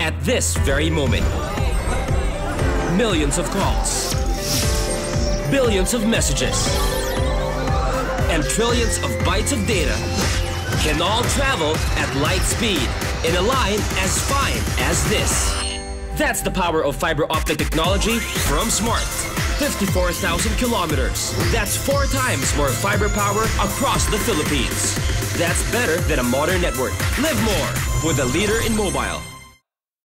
at this very moment. Millions of calls, billions of messages, and trillions of bytes of data can all travel at light speed in a line as fine as this. That's the power of fiber optic technology from Smart. 54,000 kilometers. That's four times more fiber power across the Philippines. That's better than a modern network. Live more with a leader in mobile.